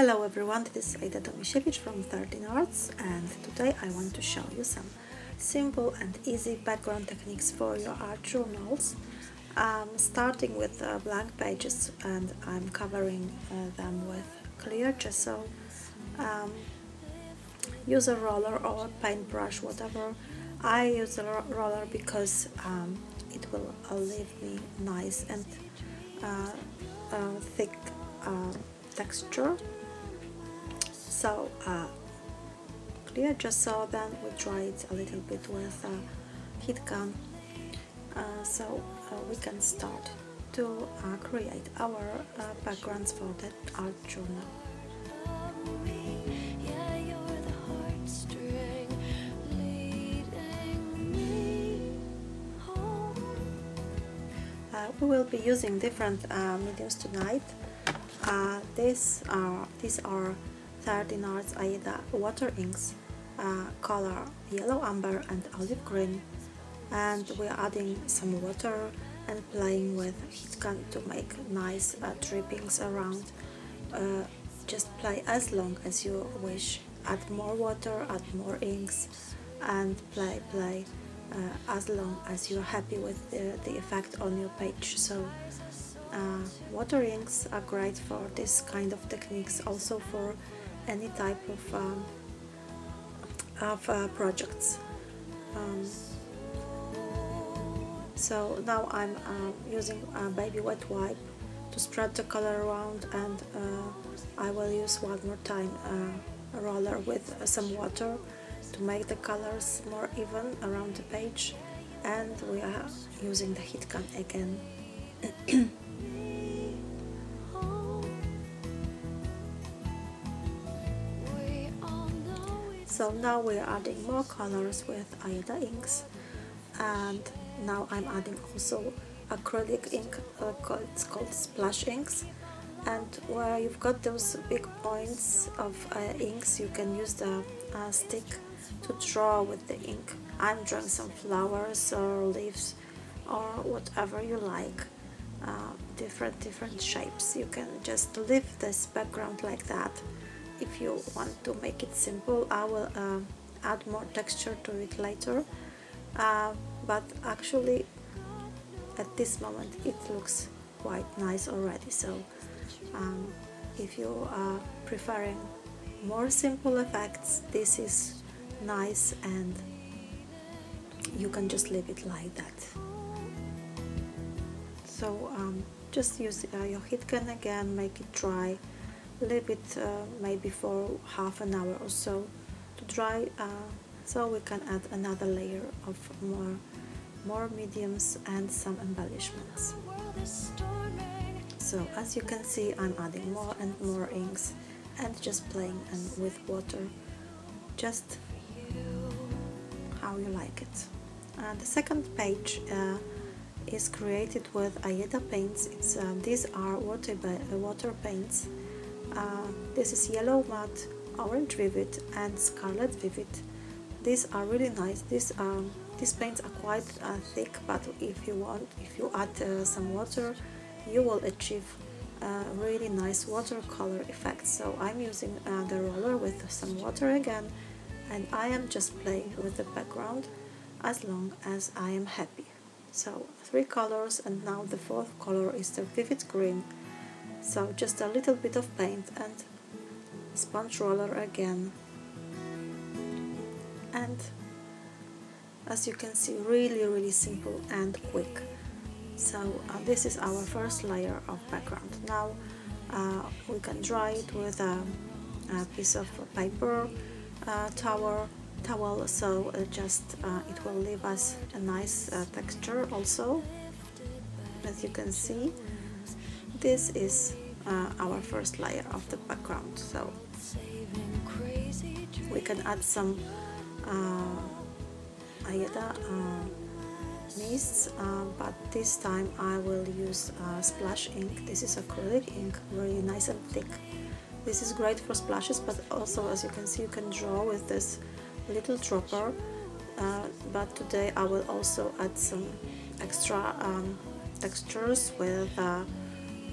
Hello everyone, this is Aida Domisiewicz from 13 Arts and today I want to show you some simple and easy background techniques for your art journals. Starting with uh, blank pages and I'm covering uh, them with clear gesso. Um, use a roller or paintbrush, whatever. I use a roller because um, it will uh, leave me nice and uh, uh, thick uh, texture so uh, clear gesso then we dry it a little bit with a heat gun. Uh, so uh, we can start to uh, create our uh, backgrounds for that art journal. Uh, we will be using different mediums tonight. These are these are 13 Arts Aida water inks uh, color yellow amber and olive green. And we're adding some water and playing with heat gun to make nice uh, drippings around. Uh, just play as long as you wish. Add more water add more inks and play play uh, as long as you're happy with the, the effect on your page. So uh, water inks are great for this kind of techniques. Also for any type of, um, of uh, projects. Um, so now I'm uh, using a baby wet wipe to spread the color around and uh, I will use one more time uh, a roller with some water to make the colors more even around the page and we are using the heat gun again. so now we're adding more colors with Aida inks. And now I'm adding also acrylic ink uh, called, it's called splash inks. And where you've got those big points of uh, inks you can use the uh, stick to draw with the ink. I'm drawing some flowers or leaves or whatever you like. Uh, different different shapes. You can just leave this background like that if you want to make it simple I will uh, add more texture to it later. Uh, but actually at this moment it looks quite nice already. So um, if you are preferring more simple effects this is nice and you can just leave it like that. So um, just use uh, your heat gun again make it dry leave it uh, maybe for half an hour or so to dry uh, so we can add another layer of more more mediums and some embellishments. So as you can see I'm adding more and more inks and just playing and with water just how you like it. Uh, the second page uh, is created with Aida paints. Uh, these are water, water paints uh, this is yellow matte, orange vivid and scarlet vivid. These are really nice. These um, these paints are quite uh, thick, but if you want, if you add uh, some water, you will achieve uh, really nice watercolor effect. So I'm using uh, the roller with some water again, and I am just playing with the background as long as I am happy. So three colors, and now the fourth color is the vivid green so just a little bit of paint and sponge roller again. And as you can see really really simple and quick. So uh, this is our first layer of background. Now uh, we can dry it with a, a piece of paper uh, towel towel. So uh, just uh, it will leave us a nice uh, texture also as you can see this is uh, our first layer of the background so we can add some uh, Aida uh, mists uh, but this time I will use uh, splash ink. This is acrylic ink very nice and thick. This is great for splashes but also as you can see you can draw with this little dropper. Uh, but today I will also add some extra um, textures with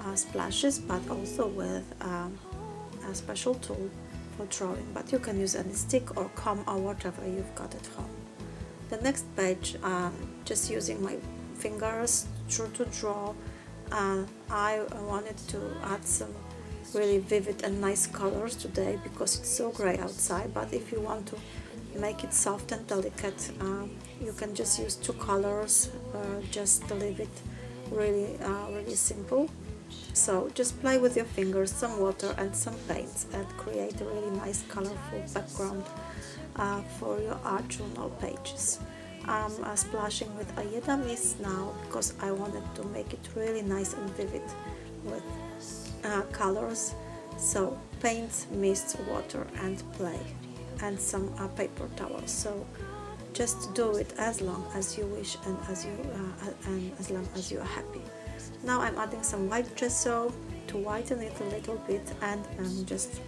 uh, splashes but also with um, a special tool for drawing. But you can use any stick or comb or whatever you've got at home. The next page um, just using my fingers to draw uh, I wanted to add some really vivid and nice colors today because it's so gray outside. But if you want to make it soft and delicate uh, you can just use two colors uh, just to leave it really uh, really simple so just play with your fingers some water and some paints and create a really nice colorful background uh, for your art journal pages. I'm uh, splashing with Aida Mist now because I wanted to make it really nice and vivid with uh, colors. So paint, mist, water and play and some uh, paper towels so just do it as long as you wish and as you uh, and as long as you are happy now I'm adding some white gesso to whiten it a little bit and I'm just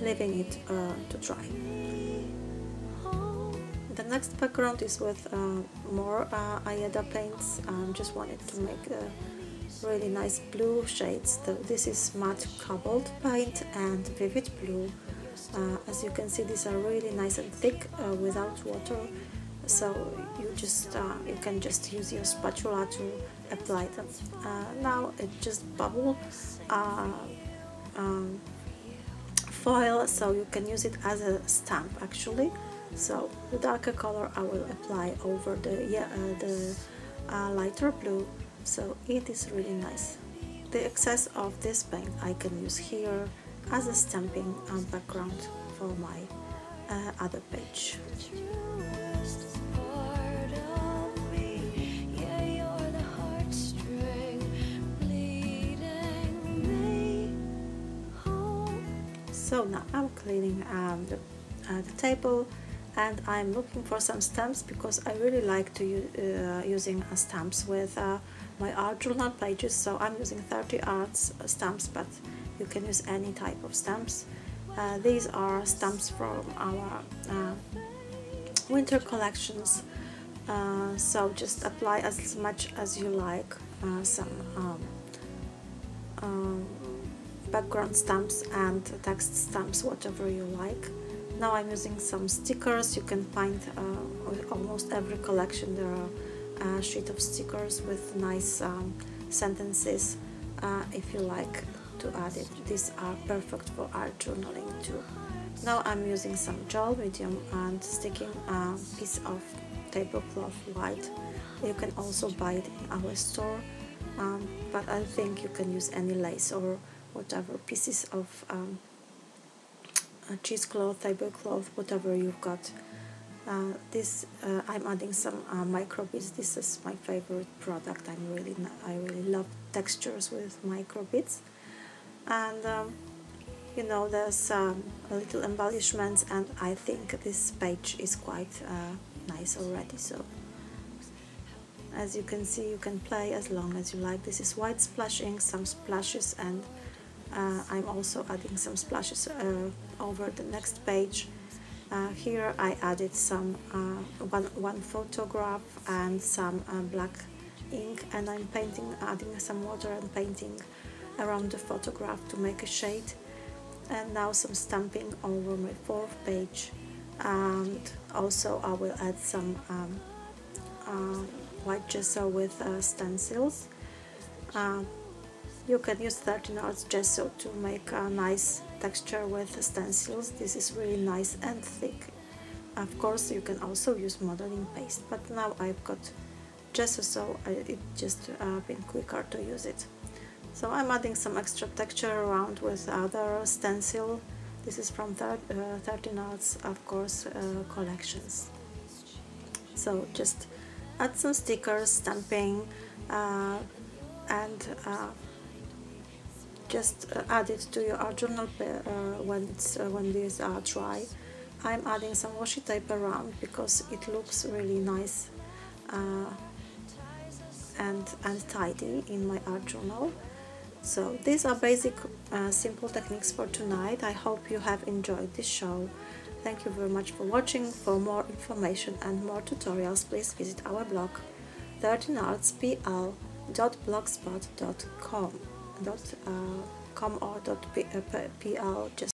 leaving it uh, to dry the next background is with uh, more uh, paints I just wanted to make really nice blue shades. This is matte cobalt paint and vivid blue. Uh, as you can see, these are really nice and thick uh, without water. So you just uh, you can just use your spatula to apply them. Uh, now it just bubble uh, um, foil, so you can use it as a stamp actually. So the darker color I will apply over the yeah uh, the lighter blue so it is really nice the excess of this paint I can use here as a stamping and background for my uh, other page So now I'm cleaning um, the, uh, the table and I'm looking for some stamps because I really like to uh, using uh, stamps with uh, my art journal pages. So I'm using 13 arts uh, stamps but you can use any type of stamps. These are stamps from our winter collections. Uh, so just apply as much as you like uh, some um, um, background stamps and text stamps whatever you like now I'm using some stickers you can find uh, almost every collection there are a sheet of stickers with nice um, sentences uh, if you like to add it. These are perfect for art journaling too. Now I'm using some gel medium and sticking a piece of tablecloth white. You can also buy it in our store, um, but I think you can use any lace or whatever pieces of um, cheesecloth, tablecloth, whatever you've got. Uh, this uh, I'm adding some uh, micro beads. This is my favorite product. I'm really I really love textures with micro beads, and um, you know there's um, a little embellishments, and I think this page is quite uh, nice already. So as you can see, you can play as long as you like. This is white splashing, some splashes, and uh, I'm also adding some splashes uh, over the next page. Uh, here I added some uh, one, one photograph and some uh, black ink and I'm painting, adding some water and painting around the photograph to make a shade. And now some stamping over my fourth page. And also I will add some um, uh, white gesso with stencils. Uh, you can use 13 arts gesso to make a nice texture with stencils. This is really nice and thick. Of course, you can also use modeling paste, but now I've got gesso, so it just uh, been quicker to use it. So I'm adding some extra texture around with other stencil. This is from thir uh, 13 Arts, of course, uh, collections. So just add some stickers, stamping, uh, and uh, just uh, add it to your art journal uh, when, uh, when these are dry. I'm adding some washi tape around because it looks really nice and, and tidy in my art journal. So these are basic uh, simple techniques for tonight. I hope you have enjoyed this show. Thank you very much for watching. For more information and more tutorials, please visit our blog 13artspl.blogspot.com dot, uh, com or dot .pl just